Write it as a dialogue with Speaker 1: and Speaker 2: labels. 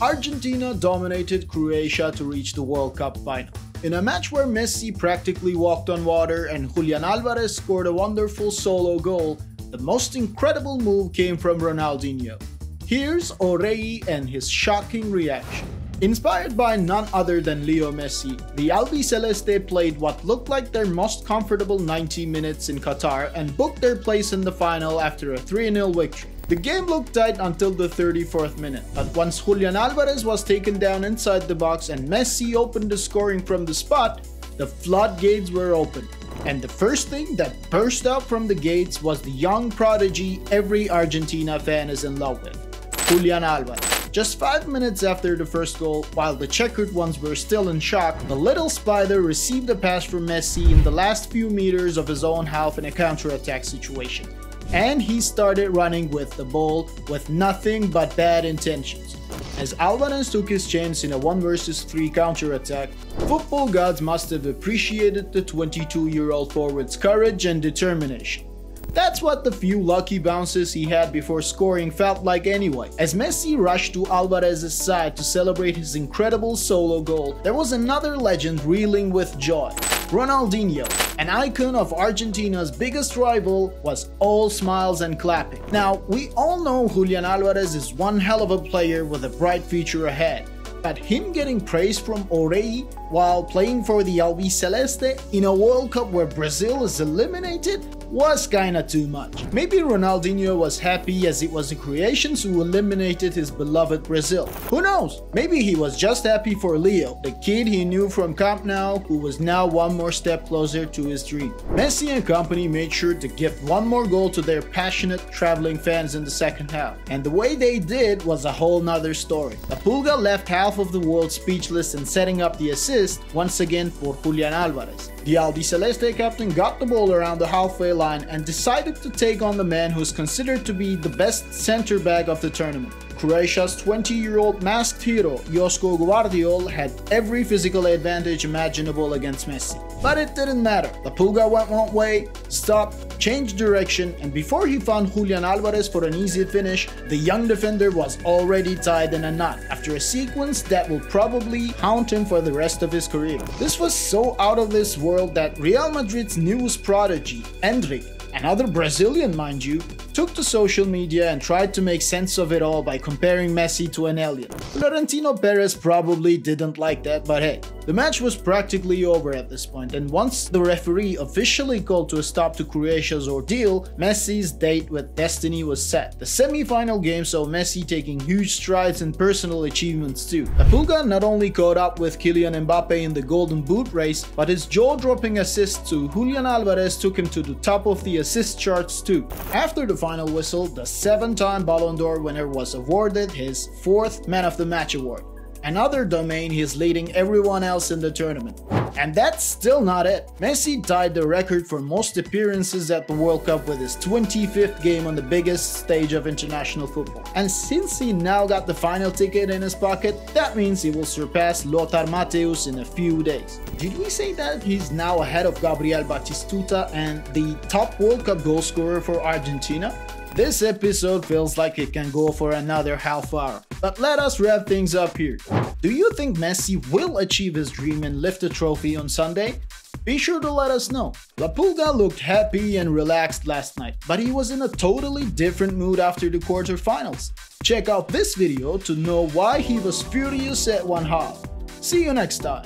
Speaker 1: Argentina dominated Croatia to reach the World Cup final. In a match where Messi practically walked on water and Julian Alvarez scored a wonderful solo goal, the most incredible move came from Ronaldinho. Here's Orei and his shocking reaction. Inspired by none other than Leo Messi, the Albiceleste played what looked like their most comfortable 90 minutes in Qatar and booked their place in the final after a 3-0 victory. The game looked tight until the 34th minute, but once Julian Alvarez was taken down inside the box and Messi opened the scoring from the spot, the floodgates were open. And the first thing that burst out from the gates was the young prodigy every Argentina fan is in love with, Julian Alvarez. Just 5 minutes after the first goal, while the checkered ones were still in shock, the little spider received a pass from Messi in the last few meters of his own half in a counter-attack situation and he started running with the ball with nothing but bad intentions. As Alvarez took his chance in a 1 vs 3 counter-attack, football gods must have appreciated the 22-year-old forward's courage and determination. That's what the few lucky bounces he had before scoring felt like anyway. As Messi rushed to Alvarez's side to celebrate his incredible solo goal, there was another legend reeling with joy. Ronaldinho, an icon of Argentina's biggest rival, was all smiles and clapping. Now, we all know Julian Alvarez is one hell of a player with a bright future ahead, but him getting praise from Orei while playing for the Albiceleste in a World Cup where Brazil is eliminated was kinda too much. Maybe Ronaldinho was happy as it was the Croatians who eliminated his beloved Brazil. Who knows? Maybe he was just happy for Leo, the kid he knew from Camp Nou who was now one more step closer to his dream. Messi and company made sure to give one more goal to their passionate traveling fans in the second half. And the way they did was a whole nother story. The Pulga left half of the world speechless and setting up the assist once again for Julian Alvarez. The Albiceleste captain got the ball around the halfway line and decided to take on the man who's considered to be the best center back of the tournament. Croatia's 20-year-old masked hero, Josko Gvardiol, had every physical advantage imaginable against Messi. But it didn't matter. The Pulga went one way, stopped, changed direction, and before he found Julian Alvarez for an easy finish, the young defender was already tied in a knot after a sequence that will probably haunt him for the rest of his career. This was so out of this world that Real Madrid's newest prodigy, Endrick, another Brazilian mind you, took to social media and tried to make sense of it all by comparing Messi to an alien. Florentino Perez probably didn't like that, but hey, the match was practically over at this point, and once the referee officially called to a stop to Croatia's ordeal, Messi's date with destiny was set. The semi-final game saw Messi taking huge strides in personal achievements too. Apulga not only caught up with Kylian Mbappe in the Golden Boot race, but his jaw-dropping assist to Julian Alvarez took him to the top of the assist charts too. After the final whistle, the seven-time Ballon d'Or winner was awarded his fourth Man of the Match award another domain he's leading everyone else in the tournament. And that's still not it. Messi tied the record for most appearances at the World Cup with his 25th game on the biggest stage of international football. And since he now got the final ticket in his pocket, that means he will surpass Lothar Matthäus in a few days. Did we say that he's now ahead of Gabriel Batistuta and the top World Cup goal scorer for Argentina? This episode feels like it can go for another half hour, but let us wrap things up here. Do you think Messi will achieve his dream and lift a trophy on Sunday? Be sure to let us know. La Pulga looked happy and relaxed last night, but he was in a totally different mood after the quarterfinals. Check out this video to know why he was furious at Van Gaal. See you next time.